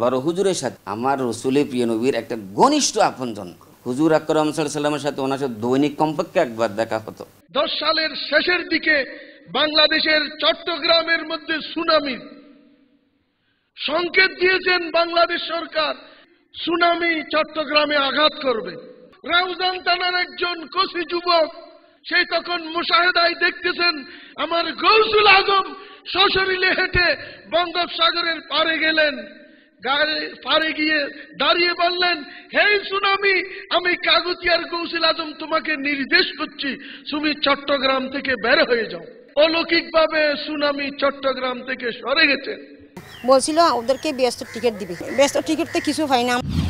বড় হুজুরের সাথে। আমার রসুলে প্রিয় নবীর একটা ঘনিষ্ঠ আপনজন। হুজুর আকরম সাল্লামের সাথে ওনার সাথে দৈনিক কমপক্ষে একবার দেখা হতো। দশ সালের শেষের দিকে বাংলাদেশের চট্টগ্রামের মধ্যে সুনামি। সংকেত দিয়েছেন বাংলাদেশ সরকার, সুনামি চট্টগ্রামে আঘাত করবে। রাউজান থানার একজন কসি যুবক সেই তখন মুশাহেদায় দেখতেছেন আমার গৌসুল আজম সশরীরে হেঁটে বঙ্গোপসাগরের পারে গেলেন। পারে গিয়ে দাঁড়িয়ে বললেন, হে সুনামি, আমি কাগতিয়ার কৌশল আজম তোমাকে নির্দেশ করছি, তুমি চট্টগ্রাম থেকে বের হয়ে যাও। অলৌকিকভাবে সুনামি চট্টগ্রাম থেকে সরে গেছে। বলছিল, ওদেরকে ব্যস্ত টিকিট দিবে। ব্যস্ত টিকিট তো কিছু হয় না।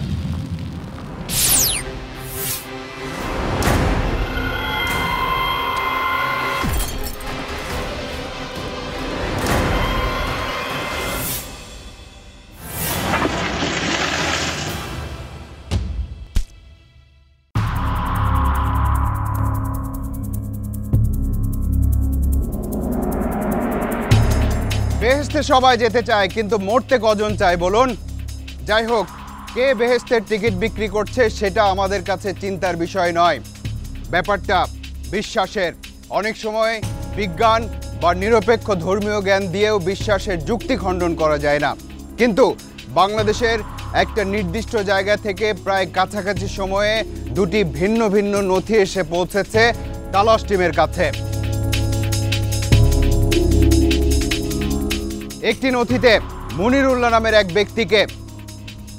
সবাই যেতে চায়, কিন্তু মরতে কজন চায় বলুন? যাই হোক, কে বেহেস্তের টিকিট বিক্রি করছে সেটা আমাদের কাছে চিন্তার বিষয় নয়। ব্যাপারটা বিশ্বাসের। অনেক সময় বিজ্ঞান বা নিরপেক্ষ ধর্মীয় জ্ঞান দিয়েও বিশ্বাসের যুক্তি খণ্ডন করা যায় না। কিন্তু বাংলাদেশের একটা নির্দিষ্ট জায়গা থেকে প্রায় কাছাকাছি সময়ে দুটি ভিন্ন ভিন্ন নথি এসে পৌঁছেছে তালাশ টিমের কাছে। একটি নথিতে মনিরুল্লাহ নামের এক ব্যক্তিকে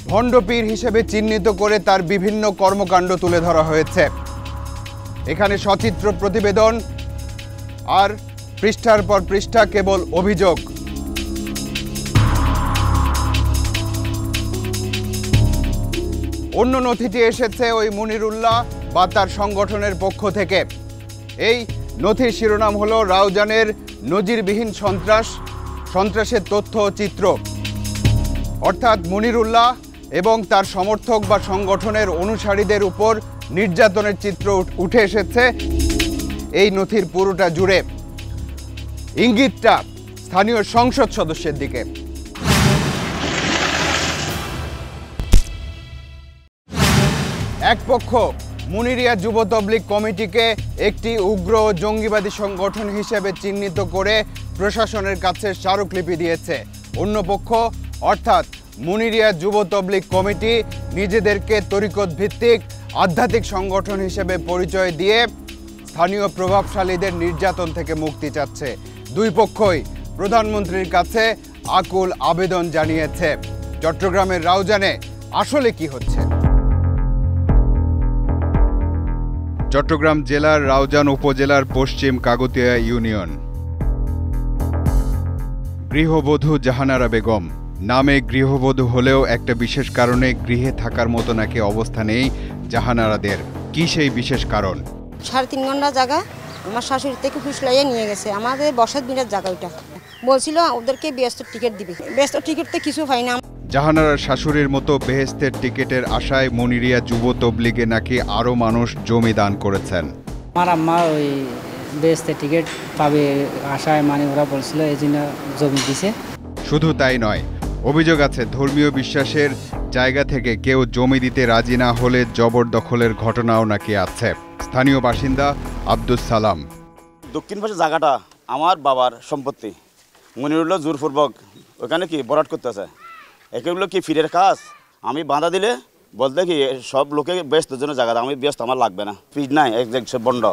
ভণ্ডপীর হিসেবে চিহ্নিত করে তার বিভিন্ন কর্মকাণ্ড তুলে ধরা হয়েছে। এখানে সচিত্র প্রতিবেদন আর পৃষ্ঠার পর পৃষ্ঠা কেবল অভিযোগ। অন্য নথিটি এসেছে ওই মনিরুল্লাহ বা তার সংগঠনের পক্ষ থেকে। এই নথির শিরোনাম হলো, রাউজানের নজিরবিহীন সন্ত্রাস সন্ত্রাসের তথ্য চিত্র। অর্থাৎ মনিরুল্লাহ এবং তার সমর্থক বা সংগঠনের অনুসারীদের উপর নির্যাতনের চিত্র উঠে এসেছে। এই নথির পুরোটা জুড়ে ইঙ্গিতটা স্থানীয় সংসদ সদস্যের দিকে। এক পক্ষ মুনিরিয়া যুব তবলিগ কমিটিকে একটি উগ্র জঙ্গিবাদী সংগঠন হিসেবে চিহ্নিত করে প্রশাসনের কাছে স্মারকলিপি দিয়েছে। অন্য পক্ষ, অর্থাৎ মুনিরিয়া যুব তবলিগ কমিটি, নিজেদেরকে তরিকত ভিত্তিক আধ্যাত্মিক সংগঠন হিসেবে পরিচয় দিয়ে স্থানীয় প্রভাবশালীদের নির্যাতন থেকে মুক্তি চাচ্ছে। দুই পক্ষই প্রধানমন্ত্রীর কাছে আকুল আবেদন জানিয়েছে। চট্টগ্রামের রাউজানে আসলে কি হচ্ছে? চট্টগ্রাম জেলার রাউজান উপজেলার পশ্চিম কাগতিয়া ইউনিয়ন। গৃহবধূ জাহানারা বেগম। নামে গৃহবধূ হলেও একটা বিশেষ কারণে গৃহে থাকার মতো নাকি অবস্থা নেই জাহানারাদের। কি সেই বিশেষ কারণ? সাড়ে তিন ঘণ্টা জায়গা আমার শাশুড়ি থেকে ফুসলাইয়ে নিয়ে গেছে। আমাদের বসার দিনের জায়গা ওইটা। বলছিল ওদেরকে ব্যস্ত টিকিট দিবে। ব্যস্ত টিকিট তো কিছু হয় না। জাহানারার শাশুড়ির মতো বেহেস্তের টিকিটের আশায় মনিরিয়া যুব তবলিগে নাকি আরও মানুষ জমি দান করেছেন। আমার আম্মা ওই বেসতে টিকিট পাবে আশায় মানে ওরা বলছিল এই জন্য জমি দিছে। শুধু তাই নয় অভিযোগ আছে ধর্মীয় বিশ্বাসের জায়গা থেকে কেউ জমি দিতে রাজি না হলে জবরদখলের ঘটনাও নাকি আছে। স্থানীয় বাসিন্দা আব্দুস সালাম। দক্ষিণ পাশে জায়গাটা আমার বাবার সম্পত্তি। মনিরুল্লাহ জোরপূর্বক ওখানে কি বরাট করতেছে? এগুলো কি ফিরের কাজ? আমি বাঁধা দিলে বলতে কি সব লোকে ব্যস্তের জন্য জায়গা দাও। আমি ব্যস্ত আমার লাগবে না। ফিজ নাই এক বন্ড।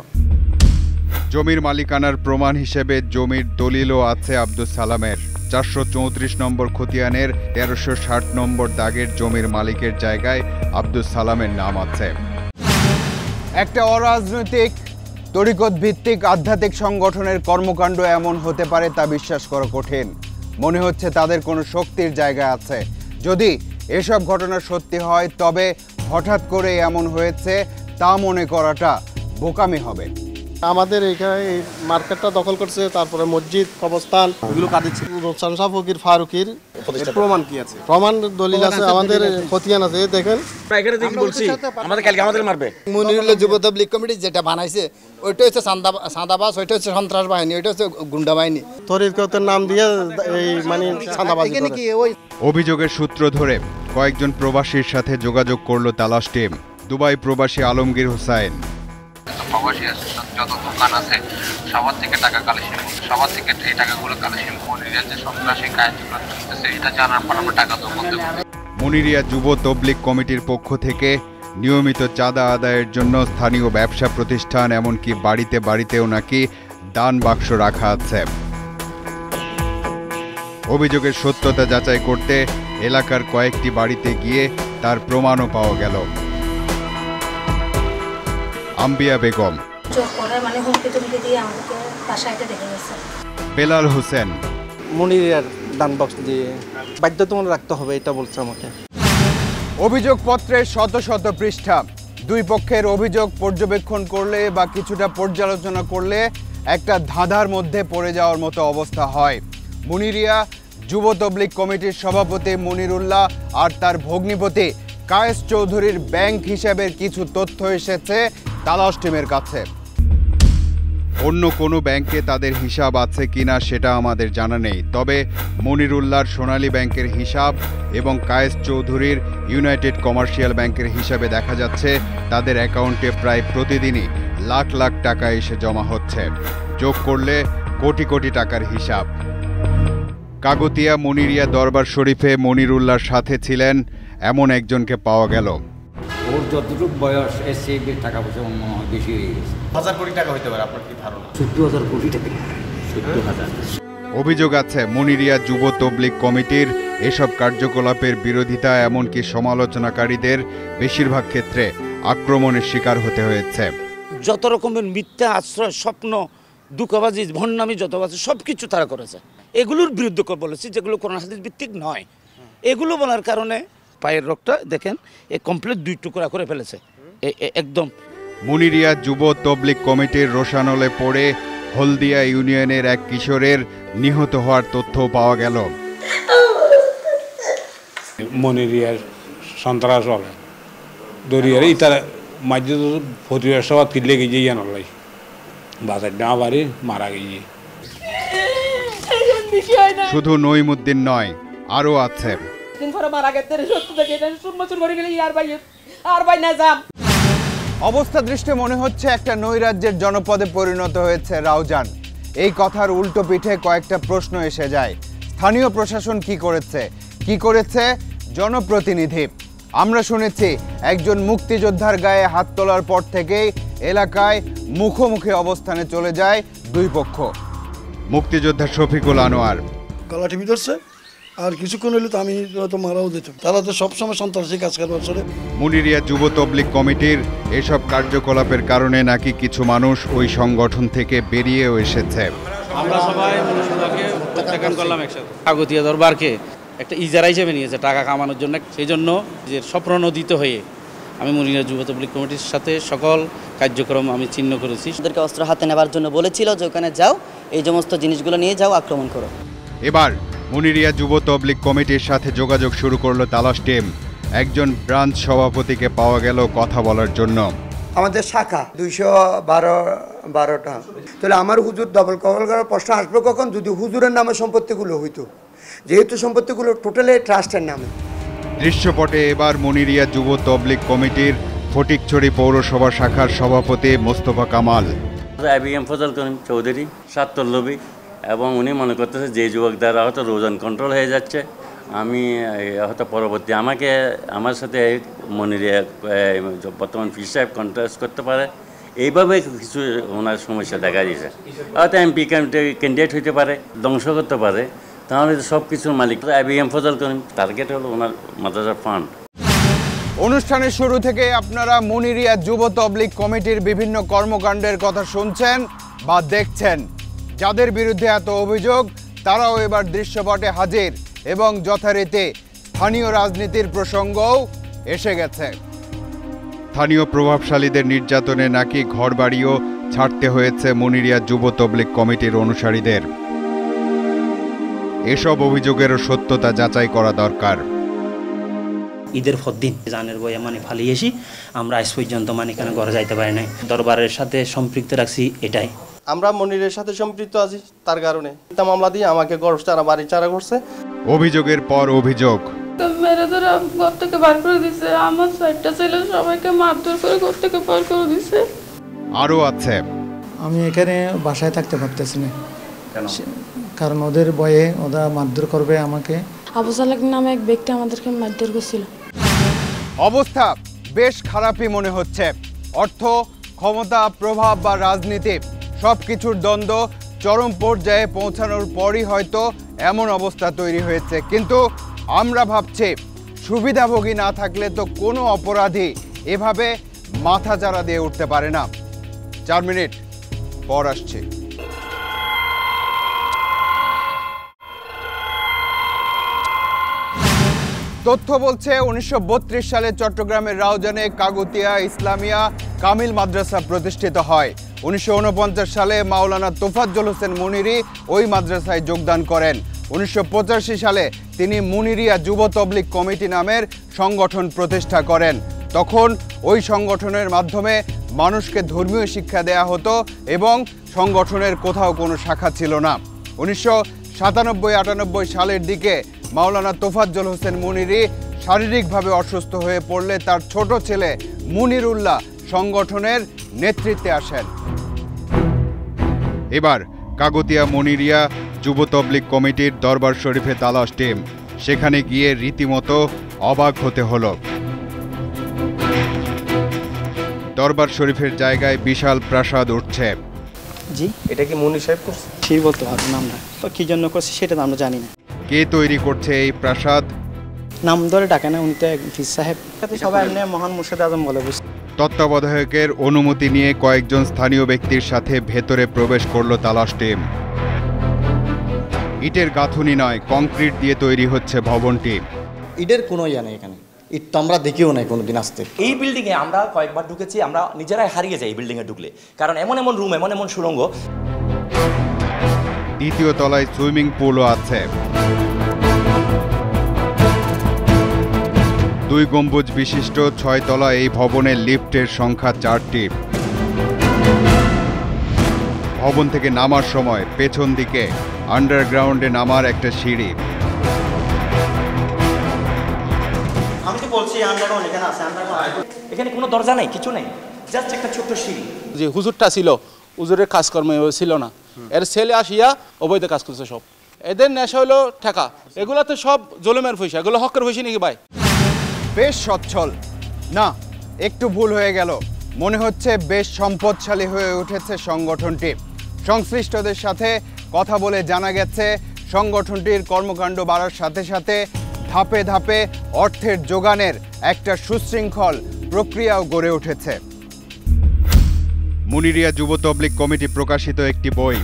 জমির মালিকানার প্রমাণ হিসেবে জমির দলিলও আছে আব্দুস সালামের। চারশো চৌত্রিশ নম্বর খতিয়ানের, তেরোশো ষাট নম্বর দাগের জমির মালিকের জায়গায় আব্দুস সালামের নাম আছে। একটা অরাজনৈতিক তরিকত ভিত্তিক আধ্যাত্মিক সংগঠনের কর্মকাণ্ড এমন হতে পারে তা বিশ্বাস করা কঠিন। মনে হচ্ছে তাদের কোনো শক্তির জায়গা আছে। যদি এসব ঘটনা সত্যি হয়, তবে হঠাৎ করে এমন হয়েছে, তা মনে করাটা বোকামি হবে। আমাদের এখানে মার্কেটটা দখল করছে তারপরে মসজিদ কবরস্থান এগুলো কাদের শাহ ফকির ফারুকির প্রমাণ কি আছে? প্রমাণ দলিল আছে আমাদের খতিয়ান আছে দেখেন। এখানে দেখি বলছি আমাদের কালকে আমাদের মারবে। মনিরুল্লাহ যুব তবলিগ কমিটি যেটা বানাইছে ওইটা হচ্ছে সান্দা সাদাবাস ওইটা হচ্ছে সন্ত্রাস বাহিনী ওইটা হচ্ছে গুন্ডা বাহিনী। তরিকতের নাম দিয়ে এই মানে করে। অভিযোগের সূত্র ধরে কয়েকজন প্রবাসীর সাথে যোগাযোগ করল তালাশ টিম দুবাই প্রবাসী আলমগীর হোসাইন। প্রবাসী আছে যত দোকান আছে, সবার থেকে টাকা কালেকশন সবার থেকে এই টাকাগুলো কালেকশন করে যে সন্ত্রাসী চলতেছে, এটা জানার পর আমরা টাকা মুনিরিয়া যুব তবলিগ কমিটির পক্ষ থেকে নিয়মিত চাঁদা আদায়ের জন্য স্থানীয় ব্যবসা প্রতিষ্ঠান, এমনকি বাড়িতে বাড়িতেও নাকি দান বাক্স রাখা আছে। অভিযোগের সত্যতা যাচাই করতে এলাকার কয়েকটি বাড়িতে গিয়ে তার প্রমাণও পাওয়া গেল। রেখে বেগম। বেলাল হোসেন। মনিরিয়ার ডান বক্স দিয়ে বাধ্যতামূলক রাখতে হবে এটা বলছে আমাকে। অভিযোগপত্রের শত শত পৃষ্ঠা। দুই পক্ষের অভিযোগ পর্যবেক্ষণ করলে বা কিছুটা পর্যালোচনা করলে একটা ধাঁধার মধ্যে পড়ে যাওয়ার মতো অবস্থা হয়। মুনিরিয়া যুব তবলিগ কমিটির সভাপতি মনিরুল্লাহ আর তার ভগ্নিপতি কায়েস চৌধুরীর ব্যাংক হিসাবের কিছু তথ্য এসেছে। তালাশ টিমের কাছে। অন্য কোনো ব্যাংকে তাদের হিসাব আছে কিনা সেটা আমাদের জানা নেই। তবে মনিরুল্লাহর সোনালী ব্যাংকের হিসাব এবং কায়েস চৌধুরীর ইউনাইটেড কমার্শিয়াল ব্যাংকের হিসাবে দেখা যাচ্ছে, তাদের অ্যাকাউন্টে প্রায় প্রতিদিনই লাখ লাখ টাকা এসে জমা হচ্ছে। যোগ করলে কোটি কোটি টাকার হিসাব। কাগতিয়া মনিরিয়া দরবার শরীফে মনিরুল্লাহর সাথে ছিলেন, এমন একজনকে পাওয়া গেল। ওর যতটুকু বয়স এর চেয়ে টাকা পয়সা অন্য বেশি হয়ে গেছে। হাজার কোটি টাকা হইতে পারে আপনার কি ধারণা? চোদ্দ হাজার কোটি টাকা। চোদ্দ হাজার। অভিযোগ আছে মনিরিয়া যুব তবলিগ কমিটির এসব কার্যকলাপের বিরোধিতা এমনকি সমালোচনাকারীদের বেশিরভাগ ক্ষেত্রে আক্রমণের শিকার হতে হয়েছে। যত রকমের মিথ্যা আশ্রয় স্বপ্ন দুঃখবাজি ভণ্ডামি যত আছে সব কিছু তারা করেছে। এগুলোর বিরুদ্ধে করে বলেছি যেগুলো কোরআন হাদিস ভিত্তিক নয়। এগুলো বলার কারণে পায়ের রোগটা দেখেন এ কমপ্লিট দুই টুকরা করে ফেলেছে। একদম। মুনিরিয়া যুব তবলিগ কমিটির রোশানলে পড়ে হলদিয়া ইউনিয়নের এক কিশোরের নিহত হওয়ার তথ্য পাওয়া গেল। মনিরিয়ার সন্ত্রাস হলে দরিয়ার ইতার মাঝে তো ফতির সবার তিলে গিয়ে ইয়ে নলাই বাজার না বাড়ি মারা গিয়ে। শুধু নইমুদ্দিন নয় আরও আছে। দিন পরে মারা গেছে সত্য থেকে এটা সুরমচুর করে গেলে আর ভাই আর ভাই না যাম। অবস্থা দৃষ্টে মনে হচ্ছে একটা নৈরাজ্যের জনপদে পরিণত হয়েছে রাউজান। এই কথার উল্টো পিঠে কয়েকটা প্রশ্ন এসে যায়। স্থানীয় প্রশাসন কি করেছে? কি করেছে? জনপ্রতিনিধি। আমরা শুনেছি একজন মুক্তিযোদ্ধার গায়ে হাত তোলার পর থেকেই এলাকায় মুখোমুখি অবস্থানে চলে যায় দুই পক্ষ। মুক্তিযোদ্ধা শফিকুল আনোয়ার। গলা টিপি ধরছে? আর কিছুক্ষণ হলে তো আমি তো মারাও দিতাম। তারা তো সবসময় সন্ত্রাসী কাজ করবার চলে মুনিরিয়া যুব তবলিগ কমিটির এসব কার্যকলাপের কারণে নাকি কিছু মানুষ ওই সংগঠন থেকে বেরিয়েও এসেছে। আমরা সবাই প্রত্যাখ্যান করলাম একসাথে। কাগতিয়া দরবারকে একটা ইজারা হিসেবে নিয়েছে টাকা কামানোর জন্য। সেই জন্য যে স্বপ্রণোদিত হয়ে আমি মরিনা যুব তবলিগ কমিটির সাথে সকল কার্যক্রম আমি চিহ্ন করেছি। ওদেরকে অস্ত্র হাতে নেবার জন্য বলেছিল যে ওখানে যাও এই সমস্ত জিনিসগুলো নিয়ে যাও আক্রমণ করো। এবার মুনিরিয়া যুব তবলিক কমিটির সাথে যোগাযোগ শুরু করল তালাশ টিম। একজন ব্রাঞ্চ সভাপতিকে পাওয়া গেল কথা বলার জন্য। আমাদের শাখা দুইশো বারো বারোটা। তাহলে আমার হুজুর ডবল কবল করার প্রশ্ন আসবে কখন? যদি হুজুরের নামে সম্পত্তিগুলো হইতো। যেহেতু সম্পত্তিগুলো টোটালি ট্রাস্টের নামে। দৃশ্যপটে এবার মনিরিয়া যুব তবলিক কমিটির ফটিকছড়ি পৌরসভা শাখার সভাপতি মোস্তফা কামাল। আইবিএম ফজল করিম চৌধুরী সাতল্লবী এবং উনি মনে করতেছে যে যুবক দ্বারা হয়তো ওজন কন্ট্রোল হয়ে যাচ্ছে। আমি হয়তো পরবর্তী আমাকে, আমার সাথে মনিরিয়া বর্তমান ফিস সাহেব কন্ট্রাস্ট করতে পারে। এইভাবে কিছু ওনার সমস্যা দেখা দিয়েছে। হয়তো এমপি ক্যান্ডিডেট হইতে পারে, ধ্বংস করতে পারে। তাহলে সব কিছুর মালিক আইবিএম ফজল করিম টার্গেট হলো ওনার মাদ্রাসা ফান্ড অনুষ্ঠানের শুরু থেকে আপনারা মনিরিয়া যুব তবলিগ কমিটির বিভিন্ন কর্মকাণ্ডের কথা শুনছেন বা দেখছেন। যাদের বিরুদ্ধে এত অভিযোগ তারাও এবার দৃশ্যপটে হাজির এবং যথারীতি স্থানীয় রাজনীতির প্রসঙ্গও এসে গেছে। স্থানীয় প্রভাবশালীদের নির্যাতনে নাকি ঘরবাড়িও ছাড়তে হয়েছে মনিরিয়া যুব তবলিগ কমিটির অনুসারীদের। এসব অভিযোগেরও সত্যতা যাচাই করা দরকার। ঈদের দিন জানের বইয়ে মানে ফালিয়েছি আমরা আজ পর্যন্ত মানে কেন ঘরে যাইতে পারি নাই। দরবারের সাথে সম্পৃক্ত রাখছি এটাই। আমরা মনিরের সাথে সম্পৃক্ত আছি তার কারণে। তা মামলা দিয়ে আমাকে গড় চারা বাড়ি চারা করছে। অভিযোগের পর অভিযোগ। তো মেরে ধরে ঘর থেকে বার করে দিছে। আমার চারটা ছেলে সবাইকে মারধর করে ঘর থেকে বার করে দিছে। আরও আছে। আমি এখানে বাসায় থাকতে পারতেছি না। কারণ ওদের ভয়ে ওরা মারধর করবে আমাকে। আবু সালাক নামে এক ব্যক্তি আমাদেরকে মারধর করছিল। অবস্থা বেশ খারাপই মনে হচ্ছে। অর্থ ক্ষমতা প্রভাব বা রাজনীতি সব কিছুর দ্বন্দ্ব চরম পর্যায়ে পৌঁছানোর পরই হয়তো এমন অবস্থা তৈরি হয়েছে। কিন্তু আমরা ভাবছি, সুবিধাভোগী না থাকলে তো কোনো অপরাধী এভাবে মাথা চারা দিয়ে উঠতে পারে না। চার মিনিট পর আসছে। তথ্য বলছে, উনিশশো বত্রিশ সালে চট্টগ্রামের রাউজানে কাগুতিয়া ইসলামিয়া কামিল মাদ্রাসা প্রতিষ্ঠিত হয়। উনিশশো ঊনপঞ্চাশ সালে মাওলানা তোফাজ্জল হোসেন মুনিরি ওই মাদ্রাসায় যোগদান করেন। উনিশশো পঁচাশি সালে তিনি মুনিরিয়া যুব তবলিক কমিটি নামের সংগঠন প্রতিষ্ঠা করেন। তখন ওই সংগঠনের মাধ্যমে মানুষকে ধর্মীয় শিক্ষা দেয়া হতো এবং সংগঠনের কোথাও কোনো শাখা ছিল না। উনিশশো সাতানব্বই আটানব্বই সালের দিকে মাওলানা তোফাজ্জল হোসেন মুনিরি শারীরিকভাবে অসুস্থ হয়ে পড়লে তার ছোট ছেলে মুনিরুল্লাহ সংগঠনের নেতৃত্বে আসেন। এবার কাগতিয়া মনিরিয়া যুব তবলিক কমিটির দরবার শরীফে তালাশ টিম। সেখানে গিয়ে রীতিমতো অবাক হতে হলো। দরবার শরীফের জায়গায় বিশাল প্রাসাদ উঠছে। জি। এটা কি মুনি সাহেব করছে? সেই বলতে পারব না আমরা। তো কী জন্য করছে সেটা তো আমরা জানি না। কে তৈরি করছে এই প্রাসাদ? নাম ধরে ডাকে না উনি তো এক সাহেব। সবাই এমনি মহান মুর্শিদ আজম বলে তত্ত্বাবধায়কের অনুমতি নিয়ে কয়েকজন স্থানীয় ব্যক্তির সাথে ভেতরে প্রবেশ করল তালাশ টিম। ইটের গাঁথুনি নয় কংক্রিট দিয়ে তৈরি হচ্ছে ভবনটি ইটের কোনো ইয়া নেই এখানে। ইট তো আমরা দেখিও নাই কোনোদিন আসতে। এই বিল্ডিংয়ে আমরা কয়েকবার ঢুকেছি আমরা নিজেরাই হারিয়ে যাই এই বিল্ডিংয়ে ঢুকলে। কারণ এমন এমন রুম এমন এমন সুড়ঙ্গ। দ্বিতীয় তলায় সুইমিং পুলও আছে। দুই গম্বুজ বিশিষ্ট ছয়তলা এই ভবনের লিফটের সংখ্যা চারটি। ভবন থেকে নামার সময় পেছন দিকে আন্ডারগ্রাউন্ডে নামার একটা সিঁড়ি। আমি তো বলছি আন্ডারগ্রাউন্ড এখানে আছে আন্ডারগ্রাউন্ড এখানে কোনো দরজা নেই কিছু নেই। জাস্ট একটা ছোট্ট সিঁড়ি। যে হুজুরটা ছিল হুজুরের কাজকর্ম ছিল না। এর ছেলে আসিয়া অবৈধ কাজ করছে সব। এদের নেশা হলো ঠেকা। এগুলো তো সব জলমের পয়সা। এগুলো হকের পয়সা নাকি ভাই? বেশ সচ্ছল। না, একটু ভুল হয়ে গেল। মনে হচ্ছে বেশ সম্পদশালী হয়ে উঠেছে সংগঠনটি। সংশ্লিষ্টদের সাথে কথা বলে জানা গেছে, সংগঠনটির কর্মকাণ্ড বাড়ার সাথে সাথে ধাপে ধাপে অর্থের যোগানের একটা সুশৃঙ্খল প্রক্রিয়াও গড়ে উঠেছে। মুনিরিয়া যুব তবলিক কমিটি প্রকাশিত একটি বই।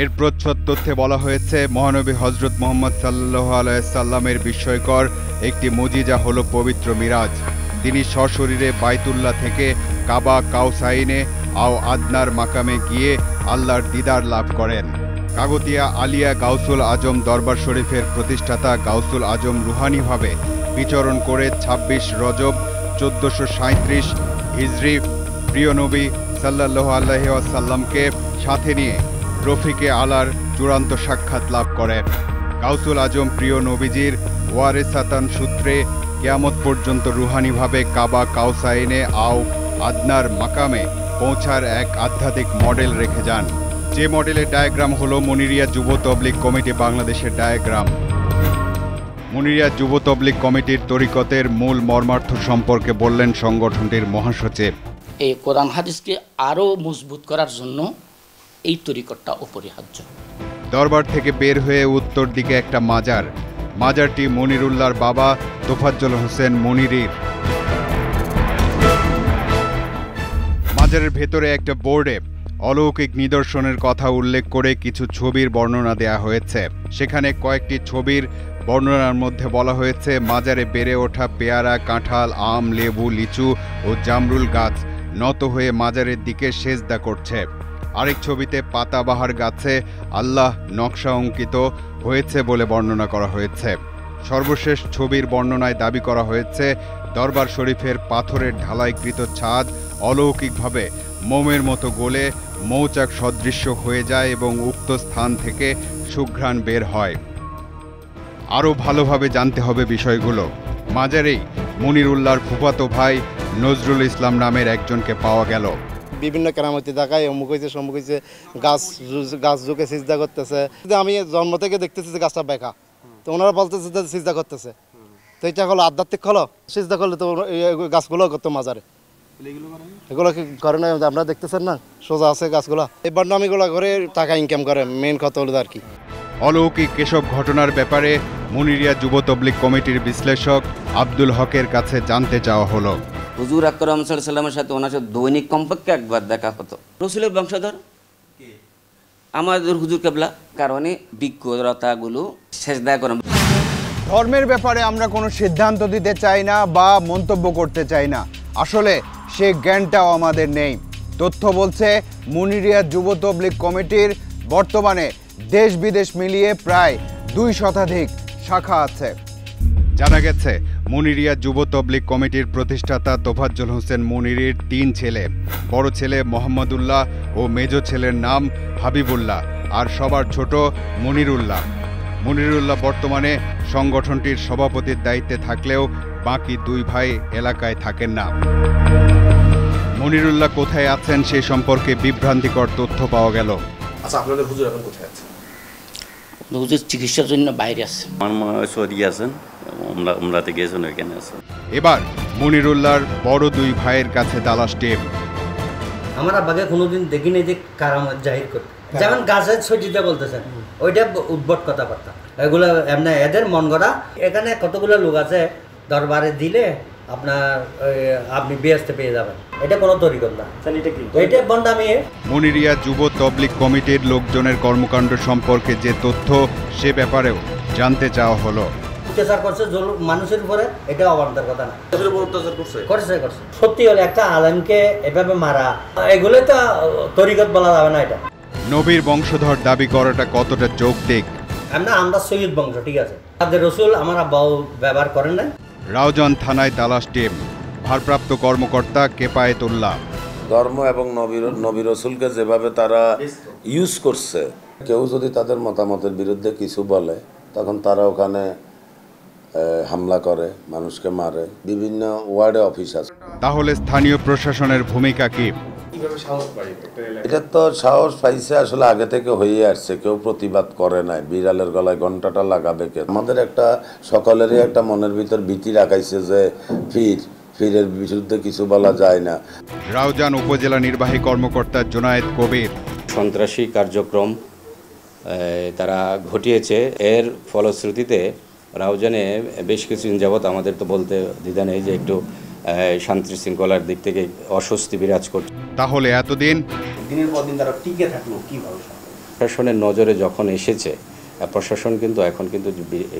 এর প্রচ্ছদ তথ্যে বলা হয়েছে, মহানবী হজরত মোহাম্মদ সাল্লাহ আলাইসাল্লামের বিস্ময়কর একটি মজিজা হল পবিত্র মিরাজ। তিনি সশরীরে বাইতুল্লাহ থেকে কাবা কাউসাইনে আও আদনার মাকামে গিয়ে আল্লাহর দিদার লাভ করেন। কাগতিয়া আলিয়া গাউসুল আজম দরবার শরীফের প্রতিষ্ঠাতা গাউসুল আজম রুহানিভাবে বিচরণ করে ২৬ রজব চোদ্দোশো সাঁত্রিশ হিজরি প্রিয় নবী সাল্লাহ আল্লাহ আসাল্লামকে সাথে নিয়ে রফিকে আলার চূড়ান্ত সাক্ষাৎ লাভ করেন। গাউসুল আজম প্রিয় নবীজির ওয়ারেসাতান সূত্রে কেয়ামত পর্যন্ত রুহানিভাবে কাবা কাউসাইনে আও আদনার মাকামে পৌঁছার এক আধ্যাত্মিক মডেল রেখে যান। যে মডেলের ডায়াগ্রাম হলো মনিরিয়া যুব তবলিক কমিটি বাংলাদেশের ডায়াগ্রাম। মনিরিয়া যুব তবলিক কমিটির তরিকতের মূল মর্মার্থ সম্পর্কে বললেন সংগঠনটির মহাসচিব। এই কোরআন হাদিসকে আরও মজবুত করার জন্য এই তরিকতটা অপরিহার্য। দরবার থেকে বের হয়ে উত্তর দিকে একটা মাজার। মাজারটি মনিরুল্লাহর বাবা তোফাজ্জল হোসেন মনিরির। মাজারের ভেতরে একটা বোর্ডে অলৌকিক নিদর্শনের কথা উল্লেখ করে কিছু ছবির বর্ণনা দেয়া হয়েছে। সেখানে কয়েকটি ছবির বর্ণনার মধ্যে বলা হয়েছে, মাজারে বেড়ে ওঠা পেয়ারা, কাঁঠাল, আম, লেবু, লিচু ও জামরুল গাছ নত হয়ে মাজারের দিকে সেজদা করছে। আরেক ছবিতে পাতাবাহার গাছে আল্লাহ নকশা অঙ্কিত হয়েছে বলে বর্ণনা করা হয়েছে। সর্বশেষ ছবির বর্ণনায় দাবি করা হয়েছে, দরবার শরীফের পাথরের ঢালাইকৃত ছাদ অলৌকিকভাবে মোমের মতো গলে মৌচাক সদৃশ্য হয়ে যায় এবং উক্ত স্থান থেকে সুঘ্রাণ বের হয়। আরও ভালোভাবে জানতে হবে বিষয়গুলো। মাঝারেই মনিরুল্লাহর ফুফাতো ভাই নজরুল ইসলাম নামের একজনকে পাওয়া গেল। বিভিন্ন কেরামতি দেখায় অমুক হয়েছে সমুক হয়েছে গাছ গাছ ঝুঁকে সিজদা করতেছে। আমি জন্ম থেকে দেখতেছি যে গাছটা বেকা। তো ওনারা বলতেছে যে সিজদা করতেছে। তো এটা হলো আধ্যাত্মিক হলো? সিজদা করলে তো গাছগুলো করতো মাজারে। এগুলো কি করে না আপনারা দেখতেছেন না? সোজা আছে গাছগুলো। এই বন্ডামিগুলো করে টাকা ইনকাম করে মেন কথা হলো আর কি। অলৌকিক এসব ঘটনার ব্যাপারে মুনিরিয়া যুব তবলিক কমিটির বিশ্লেষক আব্দুল হকের কাছে জানতে চাওয়া হলো। হুজুর আকরম সাল্লামের সাথে ওনার সাথে দৈনিক কমপক্ষে একবার দেখা হতো। রসুলের বংশধর? আমাদের হুজুর কেবলা। কারণে বিজ্ঞতাগুলো শেষদা করে ধর্মের ব্যাপারে আমরা কোনো সিদ্ধান্ত দিতে চাই না বা মন্তব্য করতে চাই না। আসলে সে জ্ঞানটাও আমাদের নেই। তথ্য বলছে মুনিরিয়া যুব তবলিক কমিটির বর্তমানে দেশ বিদেশ মিলিয়ে প্রায় দুই শতাধিক শাখা আছে। জানা গেছে মুনিরিয়া যুব তবলিক কমিটির প্রতিষ্ঠাতা তোফাজ্জল হোসেন মুনিরির তিন ছেলে। বড় ছেলে মোহাম্মদুল্লাহ ও মেজ ছেলের নাম হাবিবুল্লাহ আর সবার ছোট মনিরুল্লাহ। মনিরুল্লাহ বর্তমানে সংগঠনটির সভাপতির দায়িত্বে থাকলেও বাকি দুই ভাই এলাকায় থাকেন না। মনিরুল্লাহ কোথায় আছেন সে সম্পর্কে বিভ্রান্তিকর তথ্য পাওয়া গেল। আচ্ছা আপনাদের হুজুর এখন কোথায় হুজুর চিকিৎসার জন্য বাইরে আছে। আমার মা সৌদি আছেন। উমরা উমরাতে গিয়েছেন ওইখানে আছেন এবার মনিরুল্লাহর বড় দুই ভাইয়ের কাছে তালাশ টিম আমার আব্বাকে কোনোদিন দেখিনি যে কারামত জাহির করতে। যেমন গাছের সজিদা বলতেছেন ওইটা উদ্ভট কথাবার্তা। এগুলো এমনি এদের মন গড়া। এখানে কতগুলো লোক আছে দরবারে দিলে আপনার আপনি বেহেস্তে পেয়ে যাবেন। এটা কোনো তরিকত না। এটা কি? মনিরিয়া যুব তবলিক কমিটির লোকজনের কর্মকাণ্ড সম্পর্কে যে তথ্য সে ব্যাপারেও জানতে চাওয়া হলো। অত্যাচার করছে মানুষের উপরে এটা অবান্তর কথা না। অত্যাচার করছে? করছে করছে। সত্যি হলে একটা আলেমকে এভাবে মারা এগুলো তো তরিকত বলা যাবে না এটা। নবীর বংশধর দাবি করাটা কতটা যৌক্তিক? আমরা আমরা সৈয়দ বংশ ঠিক আছে? তাদের রসুল আমার আব্বাও ব্যবহার করেন না রাউজান থানায় তালাশ টিম ভারপ্রাপ্ত কর্মকর্তা কেপায়েতুল্লাহ। ধর্ম এবং নবীর নবী রসুলকে যেভাবে তারা ইউজ করছে কেউ যদি তাদের মতামতের বিরুদ্ধে কিছু বলে তখন তারা ওখানে হামলা করে মানুষকে মারে। বিভিন্ন ওয়ার্ডে অফিস আছে। তাহলে স্থানীয় প্রশাসনের ভূমিকা কি? কীভাবে সাহস পাই একটা এলাকায়? এটা তো সাহস পাইছে আসলে আগে থেকে হয়ে আসছে। কেউ প্রতিবাদ করে নাই। বিড়ালের গলায় ঘন্টাটা লাগাবে কে আমাদের একটা সকলেরই একটা মনের ভিতর ভীতি রাখাইছে যে ফির ফিরের বিরুদ্ধে কিছু বলা যায় না। রাউজান উপজেলা নির্বাহী কর্মকর্তা জোনায়েদ কবির। সন্ত্রাসী কার্যক্রম তারা ঘটিয়েছে। এর ফলশ্রুতিতে রাউজানে বেশ কিছুদিন যাবৎ আমাদের তো বলতে দ্বিধা নেই যে একটু শান্তি শৃঙ্খলার দিক থেকে অস্বস্তি বিরাজ করছে। তাহলে এতদিন? দিনের পর দিন তারা টিকে থাকল কীভাবে প্রশাসনের নজরে যখন এসেছে প্রশাসন কিন্তু এখন কিন্তু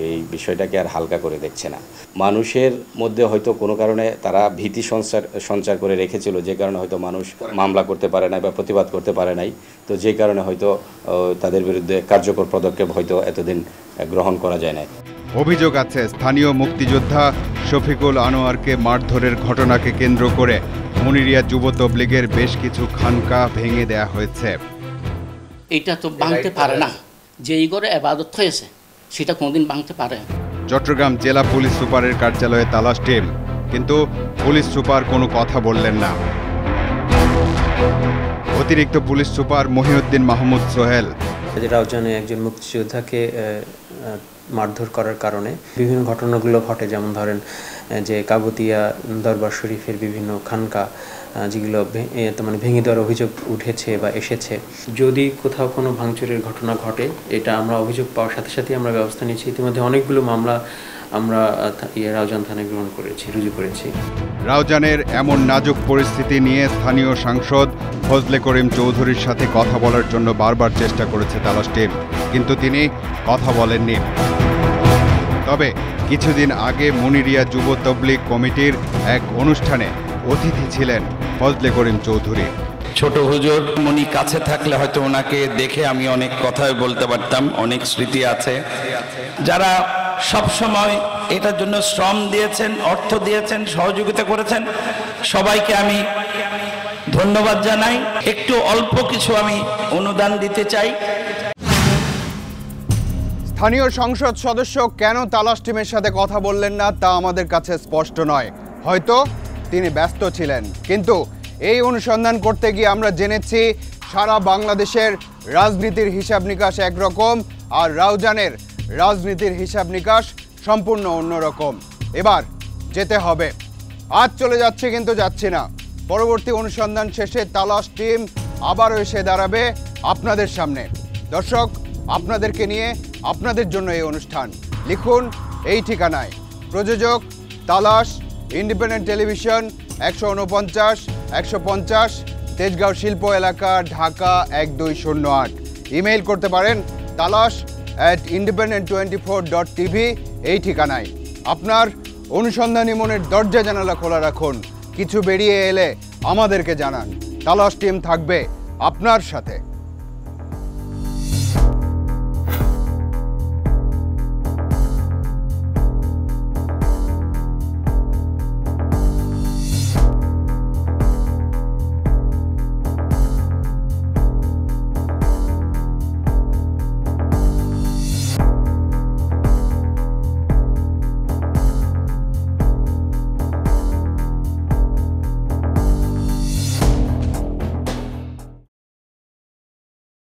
এই বিষয়টাকে আর হালকা করে দেখছে না। মানুষের মধ্যে হয়তো কোনো কারণে তারা ভীতি সঞ্চার সঞ্চার করে রেখেছিল যে কারণে হয়তো মানুষ মামলা করতে পারে নাই বা প্রতিবাদ করতে পারে নাই। তো যে কারণে হয়তো তাদের বিরুদ্ধে কার্যকর পদক্ষেপ হয়তো এতদিন গ্রহণ করা যায় না অভিযোগ আছে স্থানীয় মুক্তিযোদ্ধা শফিকুল আনোয়ারকে মারধরের ঘটনাকে কেন্দ্র করে মনিরিয়া যুব তবলিগের বেশ কিছু খানকা ভেঙে দেয়া হয়েছে। এটা তো ভাঙতে পারে না। যে এই ঘরে আবাদত হয়েছে সেটা কোনোদিন ভাঙতে পারে। চট্টগ্রাম জেলা পুলিশ সুপারের কার্যালয়ে তালাশ টিম কিন্তু পুলিশ সুপার কোনো কথা বললেন না। অতিরিক্ত পুলিশ সুপার মহিউদ্দিন মাহমুদ সোহেল। রাউজানে একজন মুক্তিযোদ্ধাকে মারধর করার কারণে বিভিন্ন ঘটনাগুলো ঘটে। যেমন ধরেন যে কাবতিয়া দরবার শরীফের বিভিন্ন খানকা যেগুলো মানে ভেঙে দেওয়ার অভিযোগ উঠেছে বা এসেছে। যদি কোথাও কোনো ভাঙচুরের ঘটনা ঘটে, এটা আমরা অভিযোগ পাওয়ার সাথে সাথে আমরা ব্যবস্থা নিয়েছি। ইতিমধ্যে অনেকগুলো মামলা আমরা ইয়ে রাউজান থানায় গ্রহণ করেছি, রুজু করেছি। রাউজানের এমন নাজুক পরিস্থিতি নিয়ে স্থানীয় সাংসদ ফজলে করিম চৌধুরীর সাথে কথা বলার জন্য বারবার চেষ্টা করেছে তালাশ টিম। কিন্তু তিনি কথা বলেননি। তবে কিছুদিন আগে মুনিরিয়া যুব তবলিগ কমিটির এক অনুষ্ঠানে অতিথি ছিলেন ফজলে করিম চৌধুরী। ছোট হুজুর উনি কাছে থাকলে হয়তো ওনাকে দেখে আমি অনেক কথাই বলতে পারতাম, অনেক স্মৃতি আছে। যারা সব সময় এটার জন্য শ্রম দিয়েছেন, অর্থ দিয়েছেন, সহযোগিতা করেছেন, সবাইকে আমি ধন্যবাদ জানাই। একটু অল্প কিছু আমি অনুদান দিতে চাই। স্থানীয় সংসদ সদস্য কেন তালাশ টিমের সাথে কথা বললেন না তা আমাদের কাছে স্পষ্ট নয়। হয়তো তিনি ব্যস্ত ছিলেন। কিন্তু এই অনুসন্ধান করতে গিয়ে আমরা জেনেছি, সারা বাংলাদেশের রাজনীতির হিসাব নিকাশ একরকম আর রাউজানের রাজনীতির হিসাব নিকাশ সম্পূর্ণ অন্যরকম। এবার যেতে হবে। আজ চলে যাচ্ছে কিন্তু যাচ্ছি না। পরবর্তী অনুসন্ধান শেষে তালাশ টিম আবারও এসে দাঁড়াবে আপনাদের সামনে। দর্শক, আপনাদেরকে নিয়ে আপনাদের জন্য এই অনুষ্ঠান। লিখুন এই ঠিকানায়। প্রযোজক তালাশ, ইন্ডিপেন্ডেন্ট টেলিভিশন একশো উনপঞ্চাশ, একশো পঞ্চাশ, তেজগাঁও শিল্প এলাকা, ঢাকা এক দুই শূন্য আট। ইমেইল করতে পারেন Talash at independent twenty four dot TV এই ঠিকানায়। আপনার অনুসন্ধানী মনের দরজা জানালা খোলা রাখুন। কিছু বেরিয়ে এলে আমাদেরকে জানান। তালাশ টিম থাকবে আপনার সাথে।